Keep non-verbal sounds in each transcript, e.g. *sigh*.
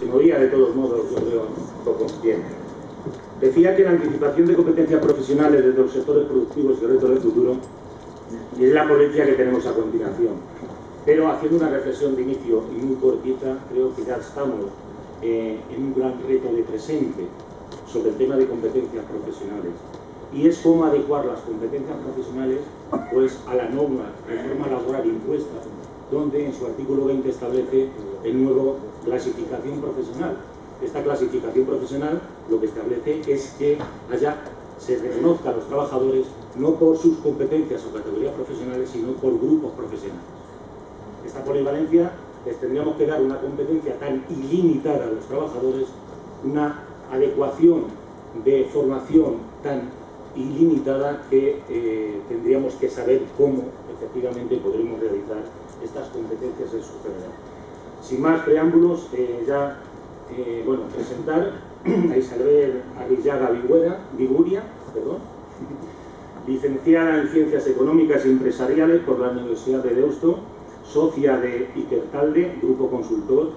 se movía de todos modos, yo creo, un poco bien. Decía que la anticipación de competencias profesionales desde los sectores productivos y retos del futuro es la ponencia que tenemos a continuación. Pero haciendo una reflexión de inicio y muy cortita, creo que ya estamos eh, en un gran reto de presente sobre el tema de competencias profesionales. Y es cómo adecuar las competencias profesionales pues, a la norma, reforma laboral impuesta, donde en su artículo 20 establece el nuevo clasificación profesional. Esta clasificación profesional lo que establece es que haya, se reconozca a los trabajadores no por sus competencias o categorías profesionales, sino por grupos profesionales. Esta polivalencia les tendríamos que dar una competencia tan ilimitada a los trabajadores, una adecuación de formación tan ilimitada que eh, tendríamos que saber cómo efectivamente podremos realizar estas competencias en su general. Sin más preámbulos, eh, ya eh, bueno, presentar. A *clears throat* Isabel Arrillaga Viguria, perdón, licenciada en Ciencias Económicas y Empresariales por la Universidad de Deusto, socia de Ikertalde, grupo consultor,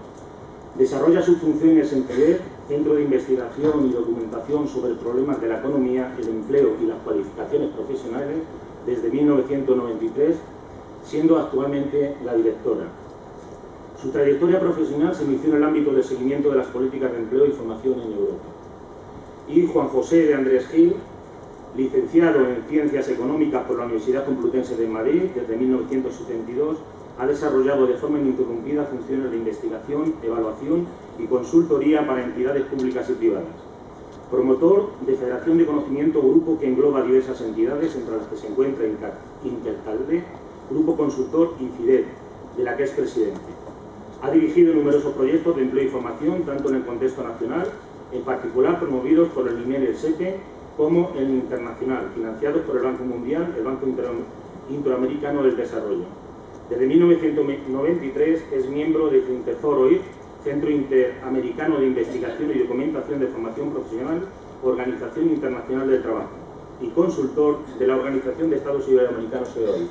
desarrolla sus funciones en CEDER, Centro de Investigación y Documentación sobre Problemas de la Economía, el Empleo y las Cualificaciones Profesionales desde 1993, siendo actualmente la directora. Su trayectoria profesional se inició en el ámbito del seguimiento de las políticas de empleo y formación en Europa. Y Juan José de Andrés Gil, licenciado en Ciencias Económicas por la Universidad Complutense de Madrid desde 1972, ha desarrollado de forma ininterrumpida funciones de investigación, evaluación y consultoría para entidades públicas y privadas. Promotor de Federación de Conocimiento, grupo que engloba diversas entidades, entre las que se encuentra Intertalde, Grupo Consultor Infidel, de la que es presidente. Ha dirigido numerosos proyectos de empleo y formación, tanto en el contexto nacional, en particular promovidos por el INEL y el SEPE, como en el internacional, financiados por el Banco Mundial, el Banco Interamericano del Desarrollo. Desde 1993 es miembro de Interforoid, Centro Interamericano de Investigación y Documentación de Formación Profesional, Organización Internacional del Trabajo, y consultor de la Organización de Estados Iberoamericanos CEOI.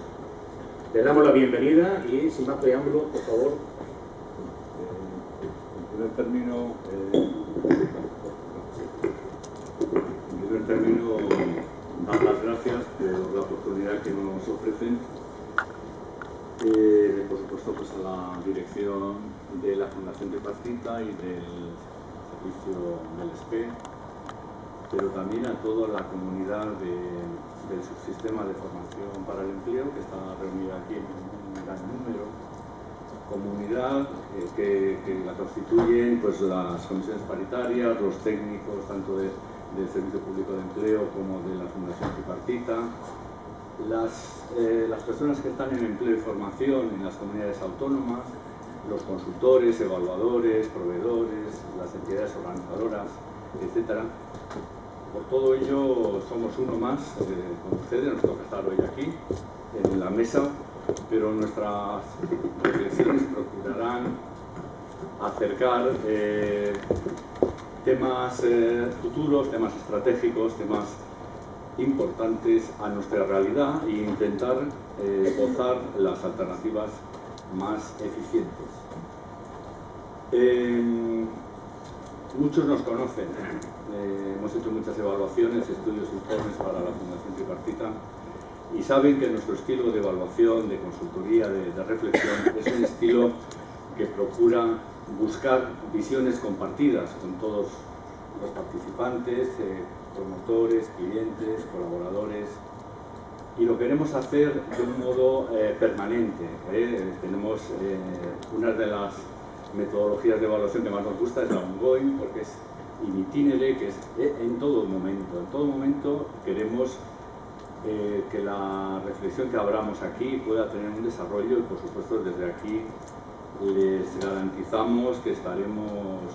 Le damos la bienvenida y sin más preámbulo, por favor. Primer término, eh, en primer término, dar las gracias por la oportunidad que nos ofrecen. Eh, por supuesto, pues a la dirección de la Fundación Tripartita y del servicio del SPE, pero también a toda la comunidad de del subsistema de formación para el empleo, que está reunida aquí en un gran número, comunidad eh, que, la constituyen pues, las comisiones paritarias, los técnicos tanto del Servicio Público de Empleo como de la Fundación Tripartita, las, eh, las personas que están en empleo y formación en las comunidades autónomas, los consultores, evaluadores, proveedores, las entidades organizadoras, etcétera, por todo ello somos uno más eh, con ustedes, nos toca estar hoy aquí en la mesa, pero nuestras reflexiones procurarán acercar eh, temas eh, futuros, temas estratégicos, temas importantes a nuestra realidad e intentar gozar las alternativas más eficientes. muchos nos conocen, eh, hemos hecho muchas evaluaciones, estudios, informes para la Fundación Tripartita y saben que nuestro estilo de evaluación, de consultoría, de, reflexión es un estilo que procura buscar visiones compartidas con todos los participantes, eh, promotores, clientes, colaboradores y lo queremos hacer de un modo eh, permanente. tenemos una de las metodologías de evaluación que más nos gusta es la ongoing porque es itinere, que es eh, en todo momento. En todo momento queremos eh, que la reflexión que abramos aquí pueda tener un desarrollo y por supuesto desde aquí les garantizamos que estaremos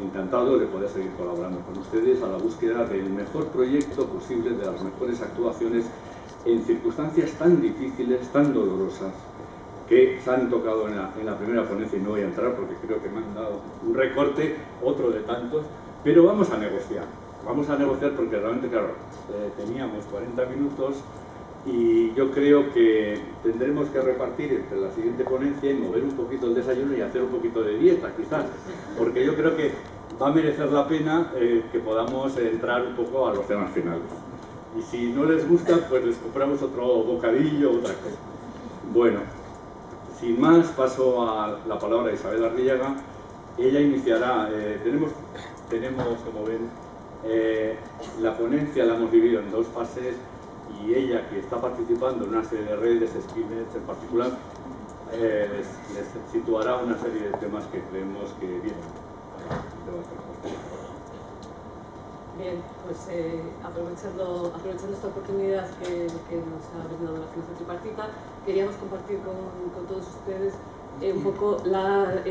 encantados de poder seguir colaborando con ustedes a la búsqueda del mejor proyecto posible, de las mejores actuaciones en circunstancias tan difíciles, tan dolorosas, que se han tocado en la, en la primera ponencia y no voy a entrar porque creo que me han dado un recorte, otro de tantos, pero vamos a negociar, vamos a negociar porque realmente, claro, eh, teníamos 40 minutos y yo creo que tendremos que repartir entre la siguiente ponencia y mover un poquito el desayuno y hacer un poquito de dieta, quizás, porque yo creo que va a merecer la pena eh, que podamos entrar un poco a los temas finales. Y si no les gusta, pues les compramos otro bocadillo, otra cosa. Bueno, sin más, paso a la palabra a Isabel Arrillaga. Ella iniciará, eh, tenemos, tenemos, como ven, eh, la ponencia la hemos dividido en dos fases y ella, que está participando en una serie de redes, Skillnets en particular, eh, les, situará una serie de temas que creemos que vienen. Bien, pues eh, aprovechando, aprovechando esta oportunidad que, nos ha brindado la Fundación Tripartita, queríamos compartir con, con todos ustedes eh, un poco la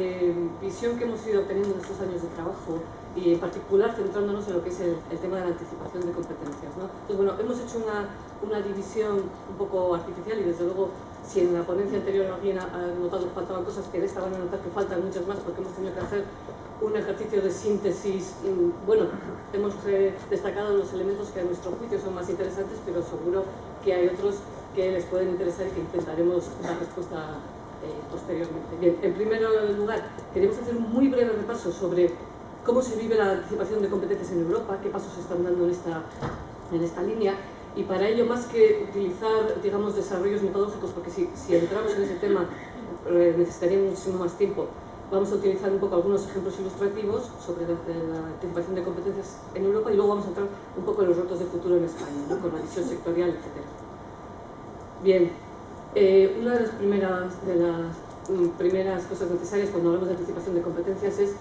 visión que hemos ido obteniendo en estos años de trabajo y en particular centrándonos en lo que es el, tema de la anticipación de competencias. ¿no? Entonces, bueno, hemos hecho una, una, división un poco artificial y desde luego si en la ponencia anterior alguien ha, notado que faltaban cosas, que en esta van a notar que faltan muchas más porque hemos tenido que hacer un ejercicio de síntesis. Bueno, hemos eh, destacado los elementos que a nuestro juicio son más interesantes, pero seguro que hay otros que les pueden interesar y que intentaremos dar respuesta eh, posteriormente. Bien, en primer lugar, queremos hacer un muy breve repaso sobre cómo se vive la anticipación de competencias en Europa, qué pasos se están dando en esta, en esta línea. Y para ello, más que utilizar, digamos, desarrollos metodológicos, porque si, si entramos en ese tema eh, necesitaría muchísimo más tiempo, vamos a utilizar un poco algunos ejemplos ilustrativos sobre la, anticipación de competencias en Europa y luego vamos a entrar un poco en los retos de futuro en España, con la visión sectorial, etc. Bien, eh, una de las primeras, de las mm, primeras cosas necesarias cuando hablamos de anticipación de competencias es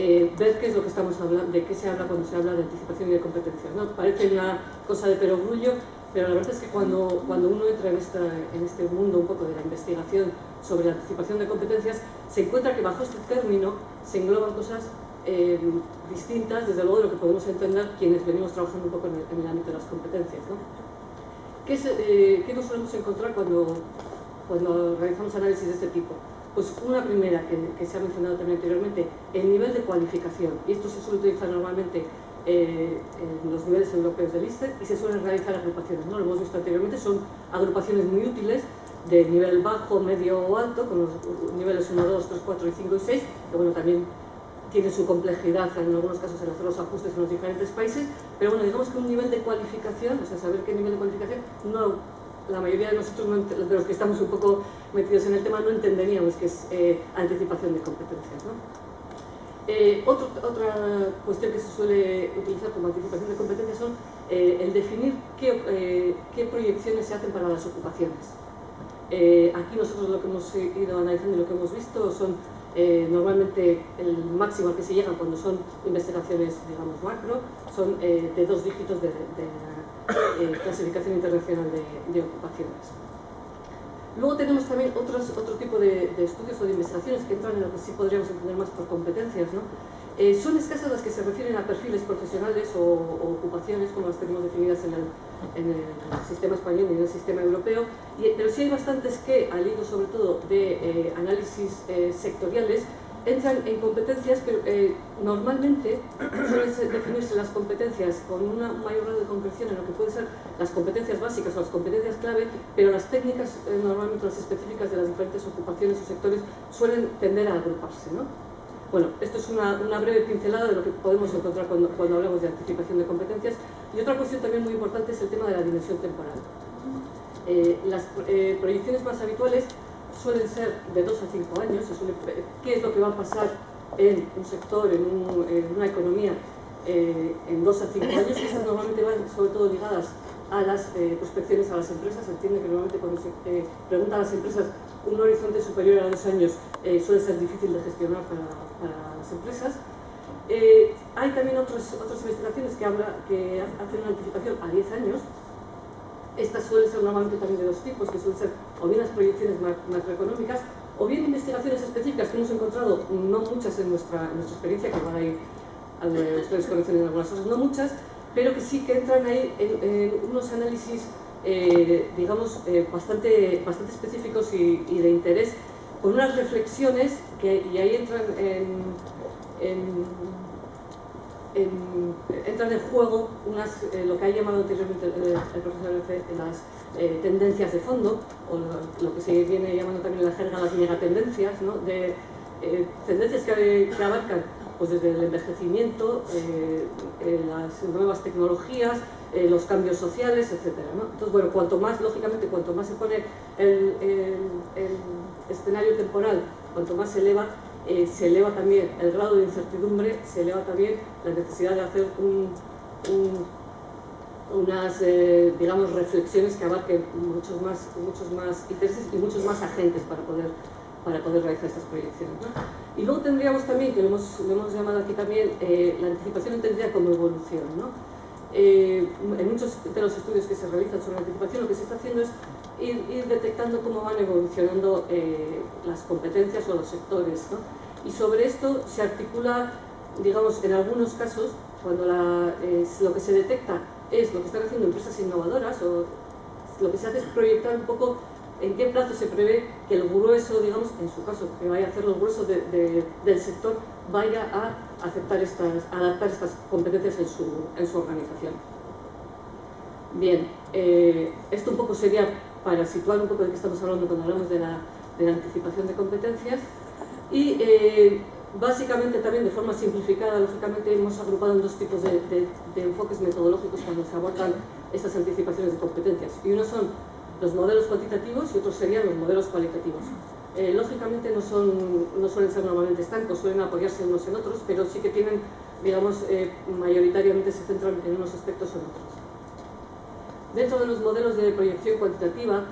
eh, ver qué es lo que estamos hablando, de qué se habla cuando se habla de anticipación y de competencias. ¿no? Parece una cosa de perogrullo, pero la verdad es que cuando, cuando uno entra en, esta, en este mundo un poco de la investigación sobre la anticipación de competencias, se encuentra que bajo este término se engloban cosas eh, distintas, desde luego, de lo que podemos entender quienes venimos trabajando un poco en el, ámbito de las competencias. ¿Qué, eh, ¿Qué, nos solemos encontrar cuando, cuando realizamos análisis de este tipo? Pues una primera que, se ha mencionado también anteriormente, el nivel de cualificación. Y esto se suele utilizar normalmente eh, en los niveles europeos del ISTE y se suelen realizar agrupaciones. ¿no? Lo hemos visto anteriormente, son agrupaciones muy útiles de nivel bajo, medio o alto, con los niveles 1, 2, 3, 4 y 5 y 6, que bueno, también tiene su complejidad en algunos casos en hacer los ajustes en los diferentes países, pero bueno, digamos que un nivel de cualificación, o sea, saber qué nivel de cualificación, no la mayoría de nosotros, de los que estamos un poco metidos en el tema, no entenderíamos que es eh, anticipación de competencias. Eh, otra cuestión que se suele utilizar como anticipación de competencias son eh, el definir qué, qué, proyecciones se hacen para las ocupaciones. aquí nosotros lo que hemos ido analizando y lo que hemos visto son normalmente el máximo al que se llega cuando son investigaciones, digamos, macro, son de dos dígitos de, de eh, clasificación internacional de, ocupaciones. Luego tenemos también otros, otro tipo de, estudios o de investigaciones que entran en lo que sí podríamos entender más por competencias. ¿no? Eh, son escasas las que se refieren a perfiles profesionales o, ocupaciones, como las tenemos definidas en el, en el, sistema español y en el sistema europeo, pero sí hay bastantes que, al hilo sobre todo de eh, análisis sectoriales, entran en competencias, pero eh, normalmente suelen definirse las competencias con un mayor grado de concreción en lo que pueden ser las competencias básicas o las competencias clave, pero las técnicas, eh, normalmente las específicas de las diferentes ocupaciones o sectores, suelen tender a agruparse. ¿no? Bueno, esto es una, breve pincelada de lo que podemos encontrar cuando, cuando hablamos de anticipación de competencias. Y otra cuestión también muy importante es el tema de la dimensión temporal. Eh, las proyecciones más habituales suelen ser de 2 a 5 años, qué es lo que va a pasar en un sector, en, una economía eh, en 2 a 5 años, esas normalmente van sobre todo ligadas a las eh, prospecciones a las empresas, se entiende que normalmente cuando se eh, pregunta a las empresas un horizonte superior a dos años suele ser difícil de gestionar para, las empresas. hay también otras, otras investigaciones que, que hacen una anticipación a 10 años, estas suelen ser normalmente también de dos tipos, que suelen ser o bien las proyecciones macroeconómicas o bien investigaciones específicas que hemos encontrado, no muchas en nuestra, nuestra experiencia, que van a ir, ustedes conocen en algunas cosas, no muchas, pero que sí que entran ahí en, unos análisis, eh, digamos, eh, bastante, bastante específicos y, de interés, con unas reflexiones que, y ahí entran en, en entran en juego unas, eh, lo que ha llamado anteriormente el, profesor F, las eh, tendencias de fondo, o lo, que se viene llamando también la jerga las megatendencias, ¿no? de eh, tendencias que, que, abarcan pues desde el envejecimiento, las nuevas tecnologías, los cambios sociales, etc. ¿no? Entonces, bueno, cuanto más, lógicamente, cuanto más se pone el, el escenario temporal, cuanto más se eleva, eh, se eleva también el grado de incertidumbre, se eleva también la necesidad de hacer unas, eh, digamos, reflexiones que abarquen muchos más, muchos más intereses y muchos más agentes para poder, para poder realizar estas proyecciones. Y luego tendríamos también, que lo hemos, llamado aquí también, eh, la anticipación entendida como evolución. en muchos de los estudios que se realizan sobre la anticipación lo que se está haciendo es ir, detectando cómo van evolucionando las competencias o los sectores. Y sobre esto se articula, digamos, en algunos casos, cuando lo que se detecta es lo que están haciendo empresas innovadoras, o lo que se hace es proyectar un poco en qué plazo se prevé que el grueso, digamos, en su caso, que vaya a hacer el grueso del sector, vaya a aceptar estas, adaptar estas competencias en su, en su organización. Bien, eh, esto un poco sería para situar un poco de qué estamos hablando cuando hablamos de la, de anticipación de competencias. Y eh, básicamente también de forma simplificada, lógicamente hemos agrupado en dos tipos de, enfoques metodológicos cuando se abordan estas anticipaciones de competencias. Y uno son los modelos cuantitativos y otros serían los modelos cualitativos. Eh, lógicamente no, son, no suelen ser normalmente estancos, suelen apoyarse unos en otros, pero sí que tienen, digamos, eh, mayoritariamente se centran en unos aspectos o en otros. Dentro de los modelos de proyección cuantitativa,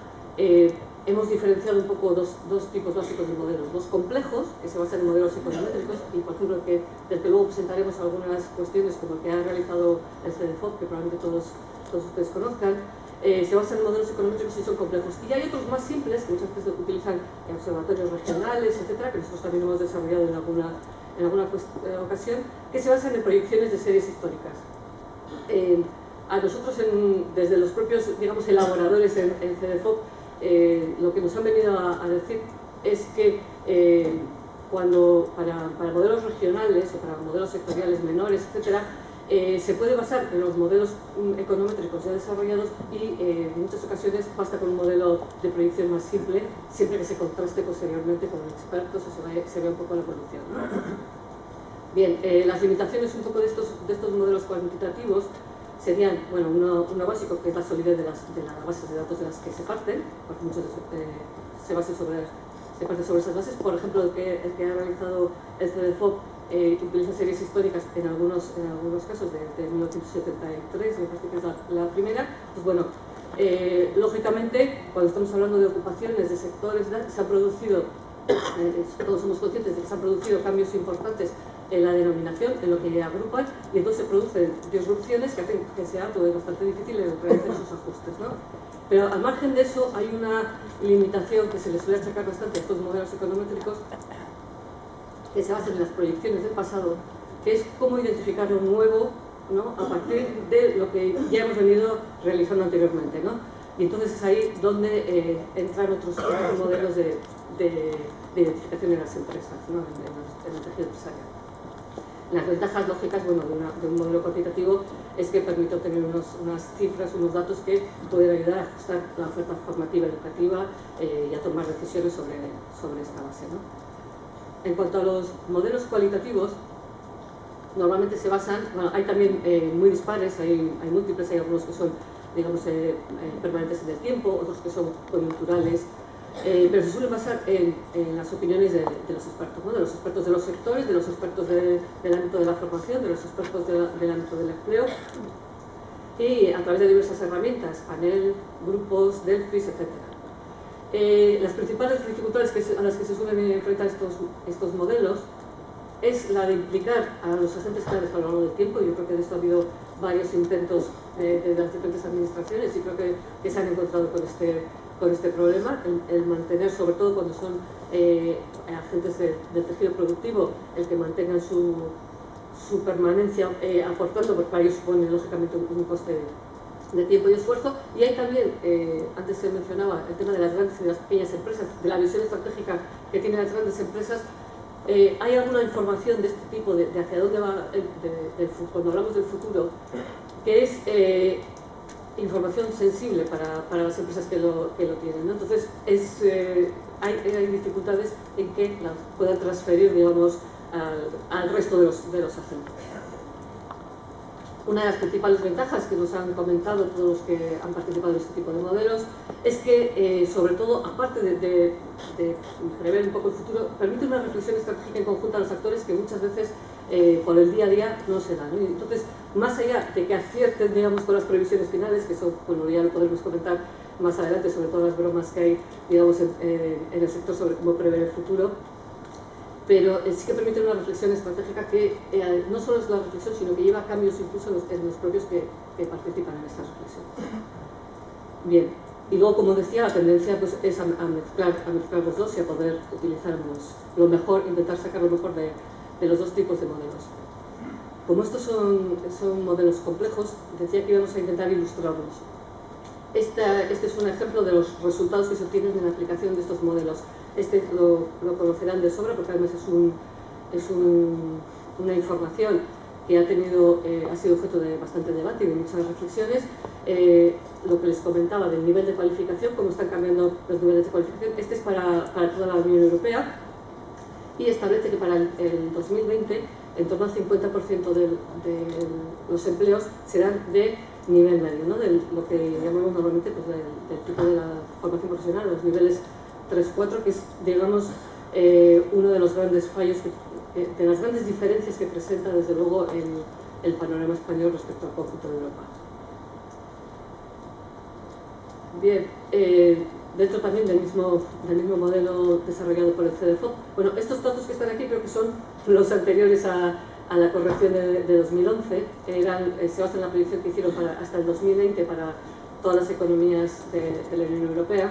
hemos diferenciado un poco dos, dos, tipos básicos de modelos. Los complejos, que se basan en modelos econométricos, y por ejemplo, que, del que luego presentaremos algunas cuestiones como el que ha realizado el CDFOP, que probablemente todos, todos ustedes conozcan, eh, se basan en modelos econométricos y son complejos. Y hay otros más simples, que muchas veces utilizan observatorios regionales, etcétera, que nosotros también hemos desarrollado en alguna, en alguna eh, ocasión, que se basan en proyecciones de series históricas. Eh, a nosotros, desde los propios digamos, elaboradores en, en CDFOP, eh, lo que nos han venido a, decir es que eh, cuando para, modelos regionales o para modelos sectoriales menores, etcétera, eh, se puede basar en los modelos mm, econométricos ya desarrollados y en muchas ocasiones basta con un modelo de proyección más simple, siempre que se contraste posteriormente con expertos o se, se vea un poco la evolución. Bien, las limitaciones un poco de estos, de estos modelos cuantitativos serían, bueno, uno, básico que es la solidez de las, de bases de datos de las que se parten, porque muchos eh, se, base sobre, se parte sobre esas bases. Por ejemplo, el que, el que ha realizado el CDFOP eh, utiliza series históricas en algunos, en algunos casos de, 1973, me parece que es la, primera. Pues bueno, eh, lógicamente, cuando estamos hablando de ocupaciones, de sectores, se han producido, *coughs* eh, todos somos conscientes de que se han producido cambios importantes en la denominación, en lo que agrupan, y entonces se producen disrupciones que hacen que sea todo bastante difícil realizar esos ajustes. ¿no? Pero al margen de eso hay una limitación que se les suele achacar bastante a estos modelos econométricos que se basan en las proyecciones del pasado, que es cómo identificar lo nuevo ¿no? a partir de lo que ya hemos venido realizando anteriormente. ¿no? Y entonces es ahí donde eh, entran otros, modelos de, de, identificación en las empresas, ¿no? en, en el tejido empresarial. Las ventajas lógicas bueno, de, un modelo cuantitativo es que permite obtener unas cifras, unos datos que pueden ayudar a ajustar la oferta formativa educativa eh, y a tomar decisiones sobre, sobre esta base. ¿no? En cuanto a los modelos cualitativos, normalmente se basan, bueno, hay también eh, muy dispares, hay, hay, múltiples, hay algunos que son digamos, eh, permanentes en el tiempo, otros que son coyunturales, eh, pero se suele basar en, las opiniones de, los expertos, de los expertos de los sectores, de los expertos del ámbito de la formación, de los expertos del ámbito del empleo, y a través de diversas herramientas, panel, grupos, Delphi, etc. Eh, las principales dificultades a las que se suelen enfrentar estos, estos modelos es la de implicar a los agentes claves a lo largo del tiempo. Yo creo que de esto ha habido varios intentos de, las diferentes administraciones y creo que, que se han encontrado con este con este problema, el, mantener, sobre todo cuando son eh, agentes del tejido productivo, el que mantengan su, permanencia eh, aportando, porque para ellos supone lógicamente un, coste de, tiempo y esfuerzo. Y hay también, eh, antes se mencionaba, el tema de las grandes y las pequeñas empresas, de la visión estratégica que tienen las grandes empresas eh, ¿hay alguna información de este tipo, de, hacia dónde va, cuando hablamos del futuro, que es eh, información sensible para, para, las empresas que lo, que lo tienen? Entonces, es, eh, hay, dificultades en que las puedan transferir, digamos, al, resto de los, de los agentes. Una de las principales ventajas que nos han comentado todos los que han participado en este tipo de modelos es que, eh, sobre todo, aparte de, prever un poco el futuro, permite una reflexión estratégica en conjunto a los actores que muchas veces eh, por el día a día no se dan. Entonces, más allá de que acierten digamos, con las previsiones finales, que eso bueno, ya lo podremos comentar más adelante, sobre todas las bromas que hay digamos, en, en el sector sobre cómo prever el futuro, pero sí que permite una reflexión estratégica que eh, no solo es la reflexión, sino que lleva cambios incluso en los, propios que, participan en esa reflexión. Bien, y luego, como decía, la tendencia pues, es a, mezclar, a mezclar los dos y a poder utilizar lo mejor, intentar sacar lo mejor de, los dos tipos de modelos. Como estos son, son modelos complejos, decía que íbamos a intentar ilustrarlos. este es un ejemplo de los resultados que se obtienen en la aplicación de estos modelos. Este lo, conocerán de sobra porque además es, un, es una información que ha, tenido, eh, ha sido objeto de bastante debate y de muchas reflexiones. Eh, lo que les comentaba del nivel de cualificación, cómo están cambiando los niveles de cualificación. Este es para, para toda la Unión Europea y establece que para el, 2020 en torno al 50% de, los empleos serán de nivel medio, ¿no? de lo que llamamos normalmente pues, del, tipo de la formación profesional, los niveles 3-4, que es, digamos, eh, uno de los grandes fallos, de las grandes diferencias que presenta, desde luego, el, panorama español respecto al conjunto de Europa. Bien, eh, dentro también del mismo, del mismo modelo desarrollado por el CDFOP. Bueno, estos datos que están aquí creo que son los anteriores a, a la corrección de, 2011. Eran, eh, se basan en la predicción que hicieron para, hasta el 2020 para todas las economías de, de la Unión Europea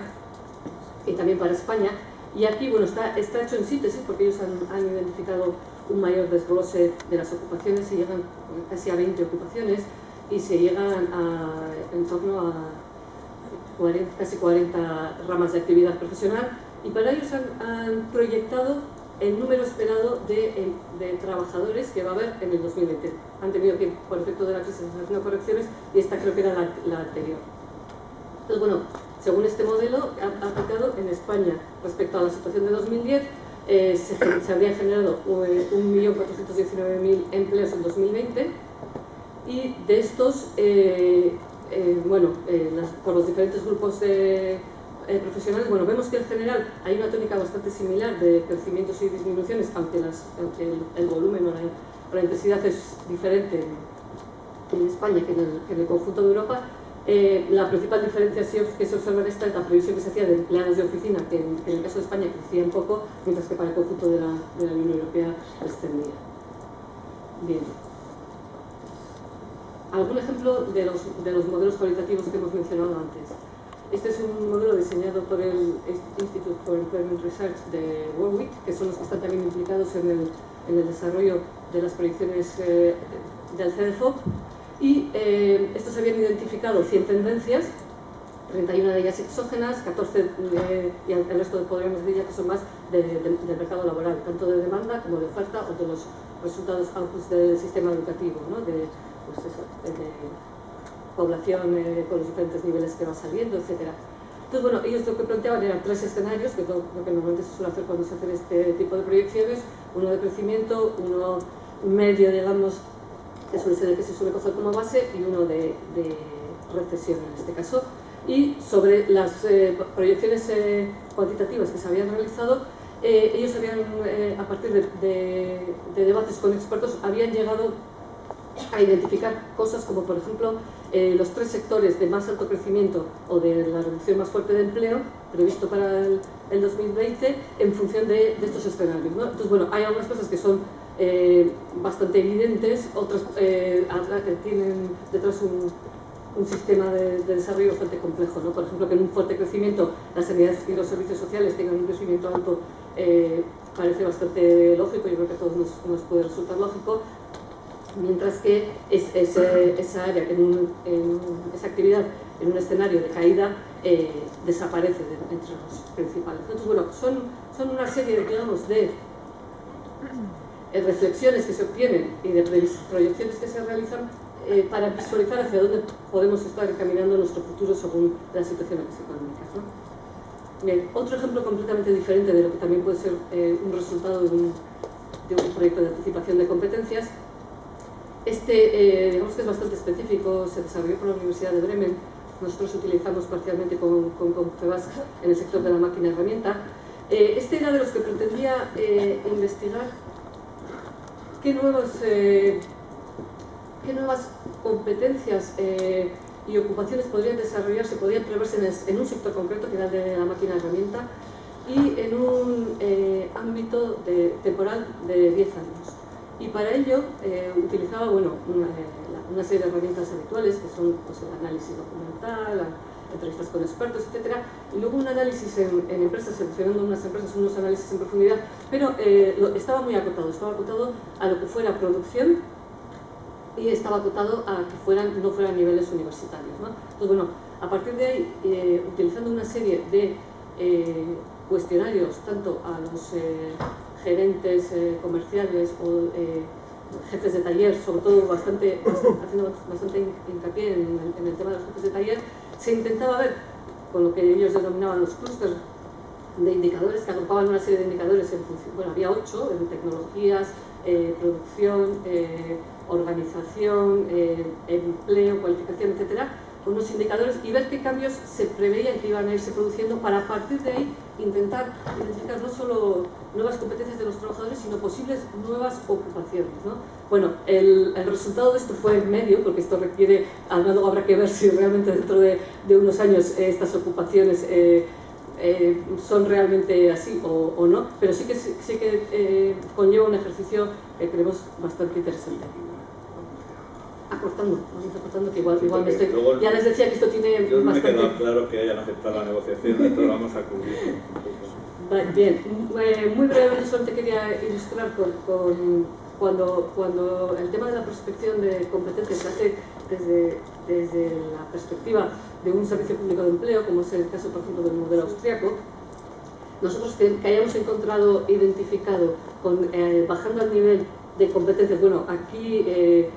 y también para España. Y aquí, bueno, está, está hecho en síntesis porque ellos han, han identificado un mayor desglose de las ocupaciones, se llegan casi a 20 ocupaciones y se llegan a, en torno a 40, casi 40 ramas de actividad profesional y para ellos han, proyectado el número esperado de, de, trabajadores que va a haber en el 2020. Han tenido que, por efecto de la crisis, hacer correcciones y esta creo que era la, la anterior. Entonces, bueno, según este modelo aplicado en España respecto a la situación de 2010, eh, se, habrían generado 1.419.000 empleos en 2020 y de estos, eh, eh, bueno, por los diferentes grupos profesionales, bueno, vemos que en general hay una tónica bastante similar de crecimientos y disminuciones, aunque, el, volumen o la, intensidad es diferente en, España que en el conjunto de Europa, eh, la principal diferencia que se observa en esta es la previsión que se hacía de empleados de oficina, que en, el caso de España crecía un poco, mientras que para el conjunto de la, Unión Europea descendía. Bien. Algún ejemplo de los, de los modelos cualitativos que hemos mencionado antes. Este es un modelo diseñado por el Institute for Employment Research de Warwick, que son los que están también implicados en el, en el desarrollo de las predicciones eh, del CDFOP y eh, estos habían identificado 100 tendencias, 31 de ellas exógenas, 14 y el resto podríamos decir ya que son más del mercado laboral, tanto de demanda como de oferta o de los resultados outputs del sistema educativo, ¿no? de, pues de población eh, con los diferentes niveles que va saliendo, etc. Entonces, bueno, ellos lo que planteaban eran tres escenarios, que es lo, que normalmente se suele hacer cuando se hacen este tipo de proyecciones, uno de crecimiento, uno medio, digamos, que suele ser que se suele coger como base, y uno de, recesión en este caso. Y sobre las eh, proyecciones eh, cuantitativas que se habían realizado, eh, ellos habían, a partir de, debates con expertos, habían llegado a identificar cosas como, por ejemplo, los tres sectores de más alto crecimiento o de la reducción más fuerte de empleo previsto para el, 2020 en función de, estos escenarios. Entonces, bueno, hay algunas cosas que son eh, bastante evidentes, otras eh, tienen detrás un, sistema de, desarrollo bastante complejo. Por ejemplo, que en un fuerte crecimiento las sanidades y los servicios sociales tengan un crecimiento alto eh, parece bastante lógico, yo creo que a todos nos, puede resultar lógico, mientras que es, esa área, en, esa actividad en un escenario de caída desaparece entre los principales. Entonces, bueno, son, son una serie, digamos, de eh, reflexiones que se obtienen y de proyecciones que se realizan eh, para visualizar hacia dónde podemos estar caminando nuestro futuro según la situación económica. ¿no? Bien, otro ejemplo completamente diferente de lo que también puede ser eh, un resultado de un, de un, proyecto de anticipación de competencias. Este, digamos que es bastante específico, se desarrolló por la Universidad de Bremen, nosotros utilizamos parcialmente con, con, en el sector de la máquina herramienta. este era de los que pretendía investigar qué nuevos qué nuevas competencias eh, y ocupaciones podrían desarrollarse, podrían preverse en, un sector concreto, que era el de la máquina herramienta, y en un eh, ámbito temporal de 10 años. Y para ello eh, utilizaba bueno, una, serie de herramientas habituales, que son pues, el análisis documental, entrevistas con expertos, etc. Y luego un análisis en, empresas, seleccionando unas empresas, unos análisis en profundidad, pero estaba muy acotado, estaba acotado a lo que fuera producción y estaba acotado a que fueran, no fueran niveles universitarios. ¿no? Entonces, bueno, a partir de ahí, eh, utilizando una serie de eh, cuestionarios, tanto a los eh, gerentes comerciales o jefes de taller, sobre todo bastante, haciendo bastante hincapié en el, tema de los jefes de taller, se intentaba ver con lo que ellos denominaban los clústeres de indicadores, que agrupaban una serie de indicadores en función, bueno, había ocho, en tecnologías, producción, organización, eh, empleo, cualificación, etcétera, unos indicadores y ver qué cambios se preveían que iban a irse produciendo para a partir de ahí intentar identificar no solo nuevas competencias de los trabajadores, sino posibles nuevas ocupaciones. Bueno, el, resultado de esto fue medio, porque esto requiere, además luego habrá que ver si realmente dentro de, unos años eh, estas ocupaciones eh, son realmente así o, no, pero sí que, sí que conlleva un ejercicio que creemos bastante interesante acortando, vamos acortando, que igual, igual me estoy... ya les decía que esto tiene yo bastante... me queda claro que hayan aceptado la negociación, *laughs* entonces vamos a cubrir. Bien, eh, muy brevemente solo te quería ilustrar con, con, cuando, cuando el tema de la prospección de competencias se hace desde, desde la perspectiva de un servicio público de empleo, como es el caso, por ejemplo, del modelo austriaco, nosotros que, hayamos encontrado, identificado, con, eh, bajando al nivel de competencias, bueno, aquí eh,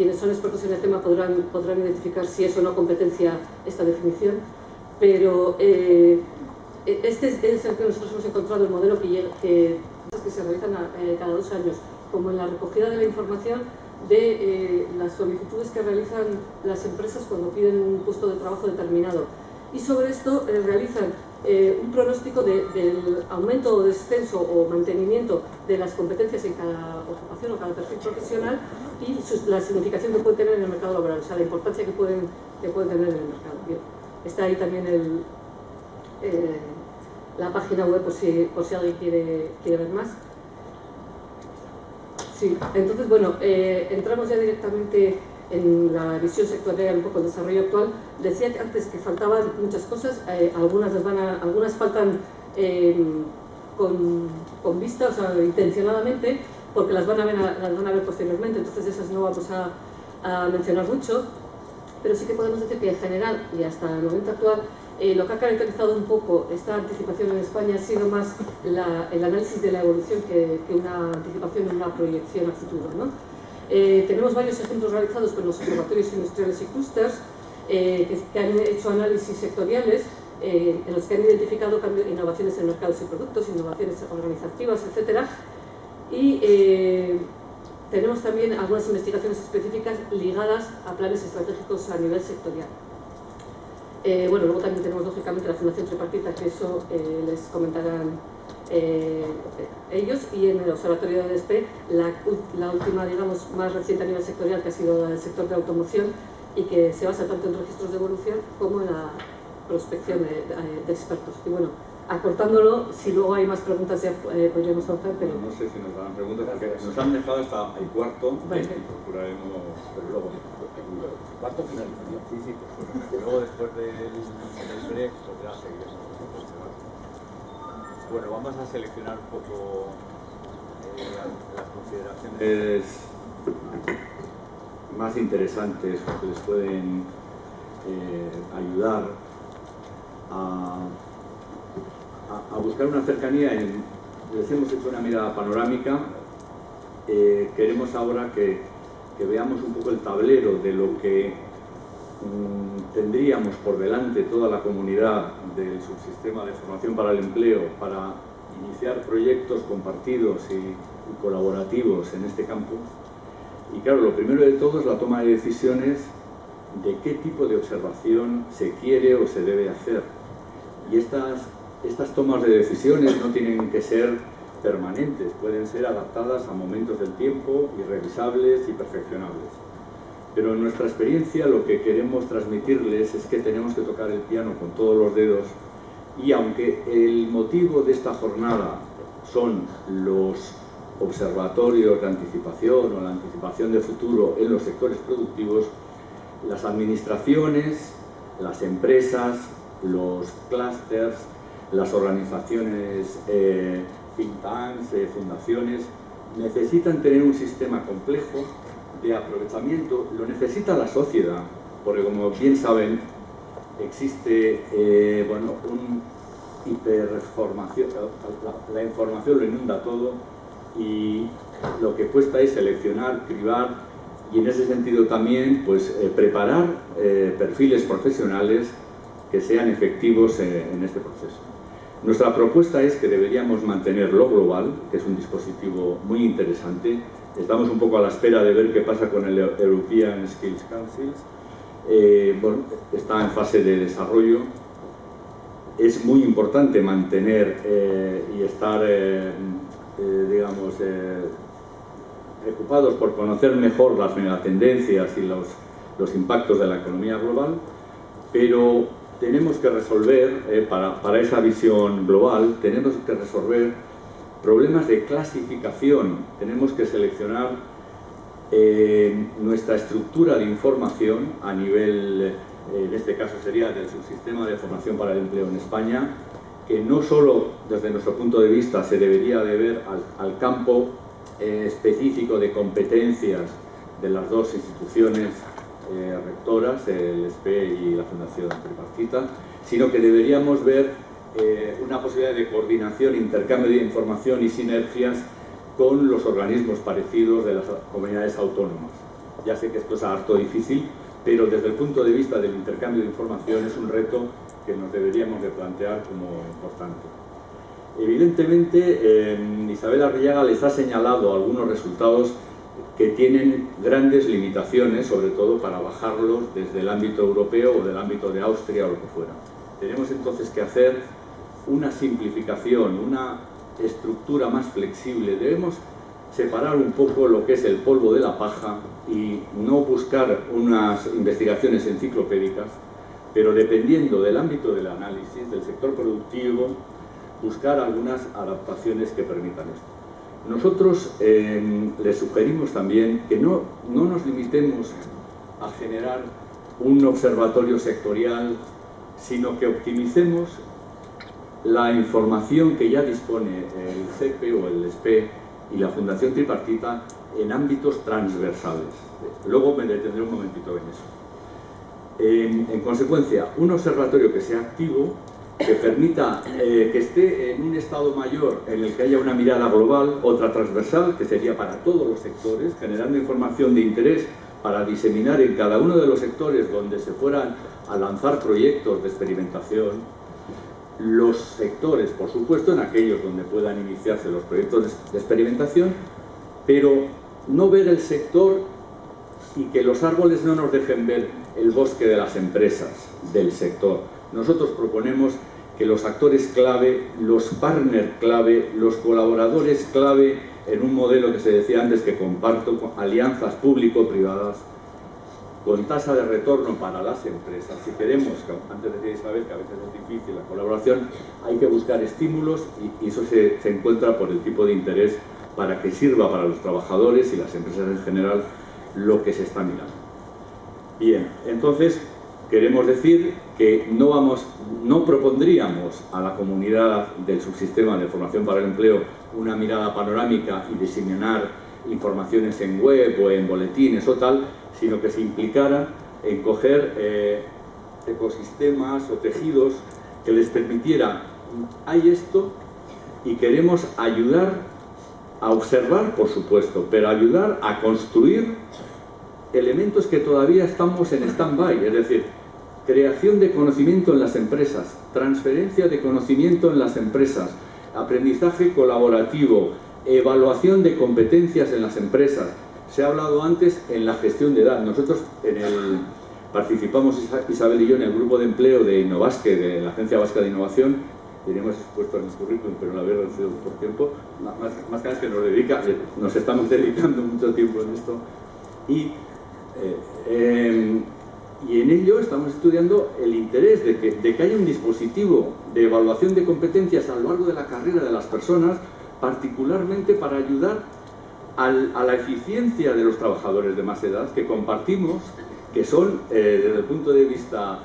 quienes son expertos en el tema podrán, podrán identificar si es o no competencia esta definición, pero eh, este es el que nosotros hemos encontrado el modelo que, que, que se realizan eh, cada dos años, como en la recogida de la información de eh, las solicitudes que realizan las empresas cuando piden un puesto de trabajo determinado. Y sobre esto realizan eh, un pronóstico del aumento o descenso o mantenimiento de las competencias en cada ocupación o cada perfil profesional y la significación que pueden tener en el mercado laboral, o sea, la importancia que pueden, que pueden tener en el mercado. está ahí también el, eh, la página web por si, por si alguien quiere, quiere ver más. Sí, entonces, bueno, eh, entramos ya directamente en la visión sectorial, un poco el desarrollo actual, decía antes que faltaban muchas cosas, eh, algunas, van algunas faltan eh, con, con, vista, o sea, intencionadamente, porque las van a ver, las van a ver posteriormente, entonces esas no vamos a, a, mencionar mucho, pero sí que podemos decir que en general y hasta el momento actual, eh, lo que ha caracterizado un poco esta anticipación en España ha sido más la, el análisis de la evolución que, que una anticipación y una proyección a futuro. ¿no? Eh, tenemos varios ejemplos realizados con los observatorios industriales y clústeres eh, que, han hecho análisis sectoriales eh, en los que han identificado innovaciones en mercados y productos, innovaciones organizativas, etc. Y tenemos también algunas investigaciones específicas ligadas a planes estratégicos a nivel sectorial. bueno, luego también tenemos lógicamente la Fundación Tripartita, que eso les comentarán eh, ellos y en el Observatorio de DSP la, última, digamos, más reciente a nivel sectorial que ha sido el sector de automoción y que se basa tanto en registros de evolución como en la prospección de, de, expertos. Y bueno, acortándolo, si luego hay más preguntas ya eh, podríamos avanzar, pero... No, sé si nos darán preguntas porque nos han dejado hasta el cuarto vale. y procuraremos, pero luego... ¿Cuarto finalización? Sí, sí, pues, *laughs* luego después del, del break pues ya seguiremos. Bueno, vamos a seleccionar un poco eh, las consideraciones más interesantes que les pueden eh, ayudar a, buscar una cercanía en, les hemos hecho una mirada panorámica eh, queremos ahora que, veamos un poco el tablero de lo que mmm, tendríamos por delante toda la comunidad del subsistema de formación para el empleo para iniciar proyectos compartidos y, y colaborativos en este campo. Y claro, lo primero de todo es la toma de decisiones de qué tipo de observación se quiere o se debe hacer. Y estas, estas tomas de decisiones no tienen que ser permanentes, pueden ser adaptadas a momentos del tiempo y revisables y perfeccionables. Pero en nuestra experiencia lo que queremos transmitirles es que tenemos que tocar el piano con todos los dedos y aunque el motivo de esta jornada son los observatorios de anticipación o la anticipación de futuro en los sectores productivos, las administraciones, las empresas, los clústeres, las organizaciones eh, think tanks, eh, fundaciones, necesitan tener un sistema complejo de aprovechamiento, lo necesita la sociedad, porque como bien saben, existe eh, bueno, un hiperformación, la, información lo inunda todo y lo que cuesta es seleccionar, cribar y en ese sentido también pues, eh, preparar perfiles profesionales que sean efectivos eh, en este proceso. Nuestra propuesta es que deberíamos mantener lo global, que es un dispositivo muy interesante. Estamos un poco a la espera de ver qué pasa con el European Skills Council. Eh, está en fase de desarrollo. Es muy importante mantener eh, y estar, eh, digamos, preocupados por conocer mejor las megatendencias y los, los impactos de la economía global, pero tenemos que resolver, eh, para, para, esa visión global, tenemos que resolver problemas de clasificación, tenemos que seleccionar eh, nuestra estructura de información a nivel, eh, en este caso sería del subsistema de formación para el empleo en España, que no solo desde nuestro punto de vista se debería de ver al, al campo específico de competencias de las dos instituciones eh, rectoras, el SPE y la Fundación Tripartita, sino que deberíamos ver eh, una posibilidad de coordinación, intercambio de información y sinergias con los organismos parecidos de las comunidades autónomas. Ya sé que esto es harto difícil, pero desde el punto de vista del intercambio de información es un reto que nos deberíamos de plantear como importante. Evidentemente, eh, Isabel Arriaga les ha señalado algunos resultados que tienen grandes limitaciones, sobre todo para bajarlos desde el ámbito europeo o del ámbito de Austria o lo que fuera. Tenemos entonces que hacer una simplificación, una estructura más flexible. Debemos separar un poco lo que es el polvo de la paja y no buscar unas investigaciones enciclopédicas, pero dependiendo del ámbito del análisis, del sector productivo, buscar algunas adaptaciones que permitan esto. Nosotros eh, les sugerimos también que no, no nos limitemos a generar un observatorio sectorial, sino que optimicemos la información que ya dispone el CEPE o el SPE y la Fundación Tripartita en ámbitos transversales. Luego me detendré un momentito en eso. En, en consecuencia, un observatorio que sea activo que permita eh, que esté en un estado mayor en el que haya una mirada global, otra transversal, que sería para todos los sectores, generando información de interés para diseminar en cada uno de los sectores donde se fueran a lanzar proyectos de experimentación, los sectores, por supuesto, en aquellos donde puedan iniciarse los proyectos de experimentación, pero no ver el sector y que los árboles no nos dejen ver el bosque de las empresas del sector. Nosotros proponemos que los actores clave, los partners clave, los colaboradores clave en un modelo que se decía antes que comparto, alianzas público-privadas, con tasa de retorno para las empresas. Si queremos, antes decía Isabel que a veces es difícil la colaboración, hay que buscar estímulos y, eso se, se encuentra por el tipo de interés para que sirva para los trabajadores y las empresas en general lo que se está mirando. Bien, entonces queremos decir que no, vamos, no propondríamos a la comunidad del subsistema de formación para el empleo una mirada panorámica y diseminar informaciones en web o en boletines o tal, sino que se implicara en coger eh, ecosistemas o tejidos que les permitiera, hay esto y queremos ayudar a observar, por supuesto, pero ayudar a construir elementos que todavía estamos en stand-by, es decir, creación de conocimiento en las empresas, transferencia de conocimiento en las empresas, aprendizaje colaborativo, evaluación de competencias en las empresas. Se ha hablado antes en la gestión de edad. Nosotros en el, participamos, Isabel y yo, en el grupo de empleo de Innovasque, de la Agencia Vasca de Innovación, teníamos expuesto en el currículum, pero la verdad sido por tiempo, más, más que que nos, dedica, nos estamos *laughs* dedicando mucho tiempo en esto. Y eh, em, y en ello estamos estudiando el interés de que, de que haya un dispositivo de evaluación de competencias a lo largo de la carrera de las personas, particularmente para ayudar a la eficiencia de los trabajadores de más edad que compartimos, que son, eh, desde el punto de vista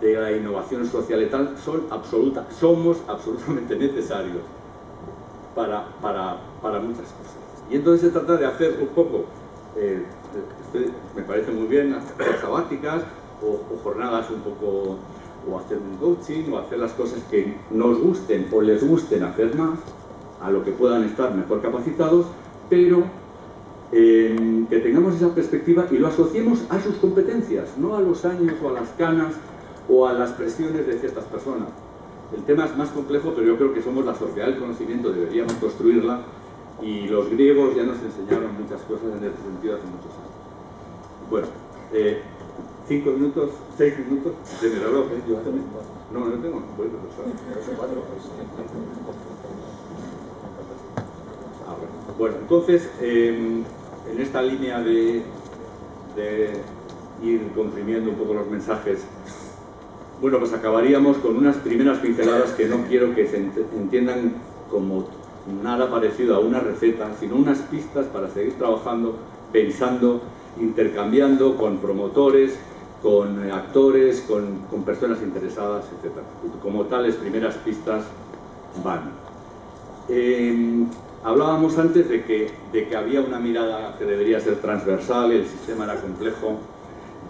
de la innovación social y tal, son absoluta, somos absolutamente *laughs* necesarios para, para, para muchas cosas. Y entonces se trata de hacer un poco eh, me parece muy bien hacer sabáticas o, jornadas un poco, o hacer un coaching, o hacer las cosas que nos gusten o les gusten hacer más, a lo que puedan estar mejor capacitados, pero eh, que tengamos esa perspectiva y lo asociemos a sus competencias, no a los años o a las canas o a las presiones de ciertas personas. El tema es más complejo, pero yo creo que somos la sociedad del conocimiento, deberíamos construirla y los griegos ya nos enseñaron muchas cosas en ese sentido hace muchos años. Bueno, eh, cinco minutos, seis minutos de mi reloj, ¿eh? Yo también. No, no tengo, ah, bueno. entonces, eh, en esta línea de, de ir comprimiendo un poco los mensajes, bueno, pues acabaríamos con unas primeras pinceladas que no quiero que se entiendan como nada parecido a una receta, sino unas pistas para seguir trabajando, pensando, intercambiando con promotores, con actores, con, personas interesadas, etc. Como tales primeras pistas van. Em, hablábamos antes de que, de que había una mirada que debería ser transversal, el sistema era complejo.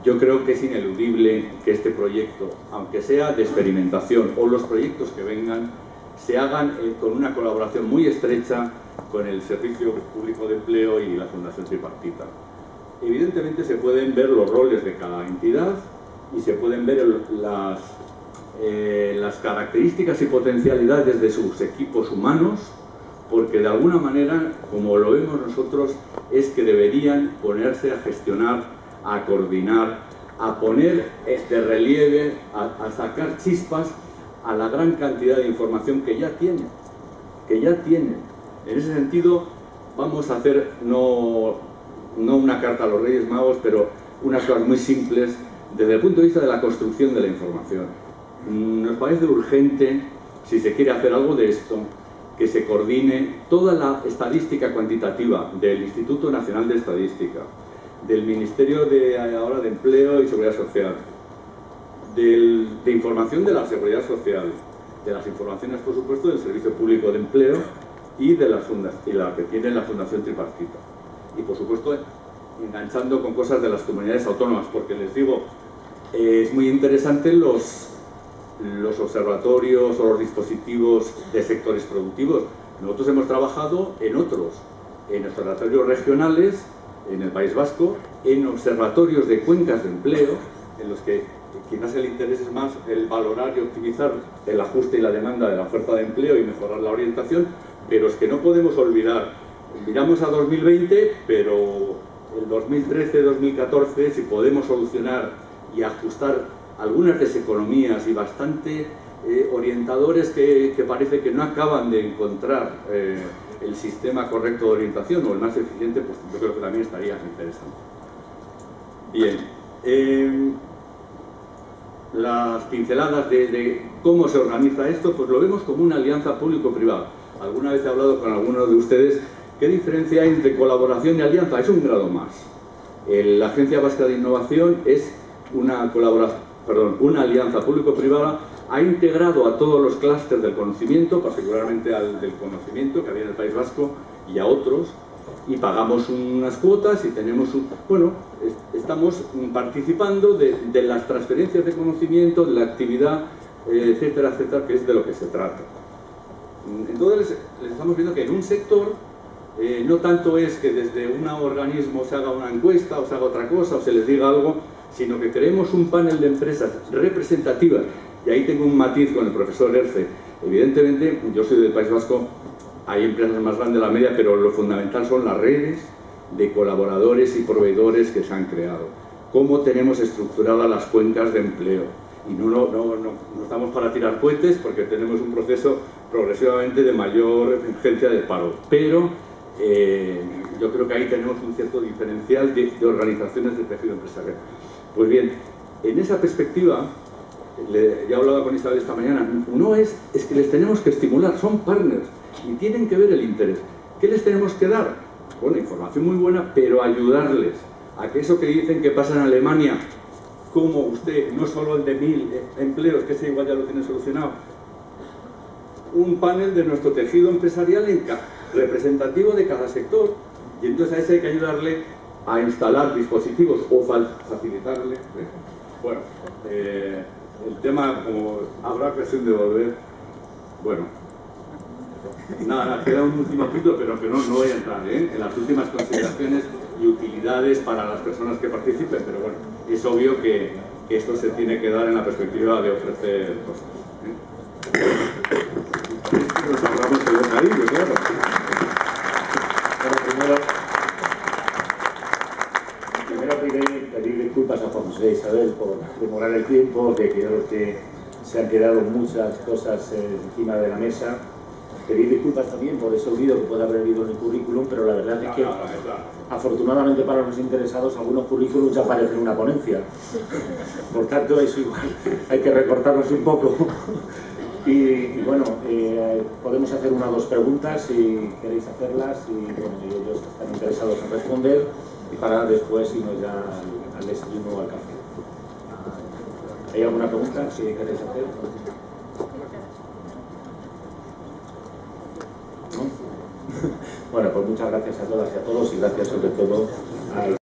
Yo creo que es ineludible que este proyecto, aunque sea de experimentación o los proyectos que vengan, se hagan eh, con una colaboración muy estrecha con el Servicio Público de Empleo y la Fundación Tripartita. Evidentemente se pueden ver los roles de cada entidad y se pueden ver las, eh, las características y potencialidades de sus equipos humanos, porque de alguna manera, como lo vemos nosotros, es que deberían ponerse a gestionar, a coordinar, a poner este relieve, a sacar chispas a la gran cantidad de información que ya tienen, que ya tienen. En ese sentido, vamos a hacer no, no una carta a los Reyes Magos, pero unas cosas muy simples desde el punto de vista de la construcción de la información. Mm, nos parece urgente, si se quiere hacer algo de esto, que se coordine toda la estadística cuantitativa del Instituto Nacional de Estadística, del Ministerio de, ahora de Empleo y Seguridad Social, de información de la seguridad social, de las informaciones, por supuesto, del Servicio Público de Empleo y de la, y la que tiene la Fundación Tripartita. Y, por supuesto, enganchando con cosas de las comunidades autónomas, porque les digo, es muy interesante los, los observatorios o los dispositivos de sectores productivos. Nosotros hemos trabajado en otros, en observatorios regionales, en el País Vasco, en observatorios de cuencas de empleo, en los que quizás el interés es más el valorar y optimizar el ajuste y la demanda de la fuerza de empleo y mejorar la orientación, pero es que no podemos olvidar, miramos a 2020, pero el 2013-2014, si podemos solucionar y ajustar algunas deseconomías y bastante eh, orientadores que, parece que no acaban de encontrar eh, el sistema correcto de orientación o el más eficiente, pues yo creo que también estaría interesante. Bien. Eh, las pinceladas de, cómo se organiza esto, pues lo vemos como una alianza público-privada. Alguna vez he hablado con algunos de ustedes, ¿qué diferencia hay entre colaboración y alianza? Es un grado más. la Agencia Vasca de Innovación es una, perdón, una alianza público-privada, ha integrado a todos los clústeres del conocimiento, particularmente al del conocimiento que había en el País Vasco y a otros, y pagamos unas cuotas y tenemos un... Bueno, estamos participando de, las transferencias de conocimiento, de la actividad, eh, etcétera, etcétera, que es de lo que se trata. Entonces les, estamos viendo que en un sector eh, no tanto es que desde un organismo se haga una encuesta o se haga otra cosa o se les diga algo, sino que creemos un panel de empresas representativas, y ahí tengo un matiz con el profesor Erce. Evidentemente, yo soy del País Vasco, hay empresas más grandes de la media, pero lo fundamental son las redes de colaboradores y proveedores que se han creado. Cómo tenemos estructuradas las cuencas de empleo. Y no, no, no, no estamos para tirar cohetes porque tenemos un proceso progresivamente de mayor urgencia de paro. Pero eh, yo creo que ahí tenemos un cierto diferencial de, organizaciones de tejido empresarial. Pues bien, en esa perspectiva, le, ya hablaba con Isabel esta mañana, no es, es que les tenemos que estimular, son partners y tienen que ver el interés. ¿Qué les tenemos que dar? Bueno, información muy buena, pero ayudarles a que eso que dicen que pasa en Alemania, como usted, no solo el de mil empleos, que ese igual ya lo tiene solucionado, un panel de nuestro tejido empresarial en representativo de cada sector, y entonces a ese hay que ayudarle a instalar dispositivos o facilitarle. ¿eh? Bueno, eh, el tema, como habrá ocasión de volver, bueno, nada, queda un último punto, pero que no, no voy a entrar ¿eh? en las últimas consideraciones y utilidades para las personas que participen, pero bueno, es obvio que, esto se tiene que dar en la perspectiva de ofrecer cosas. Nos ahorramos el bocadillo, claro. Primero, primero pedir, pedir disculpas a Juan José e Isabel por demorar el tiempo, que creo que se han quedado muchas cosas eh, encima de la mesa. Pedir disculpas también por ese olvido que puede haber habido en el currículum, pero la verdad es que afortunadamente para los interesados algunos currículums ya aparecen en una ponencia. Por tanto, eso igual hay que recortarlos un poco. Y, bueno, eh, podemos hacer una o dos preguntas si queréis hacerlas y bueno, ellos están interesados en responder y para después irnos ya al, al desayuno o al café. ¿Hay alguna pregunta que queréis hacer? ¿No? *laughs* Bueno, pues muchas gracias a todas y a todos y gracias sobre todo a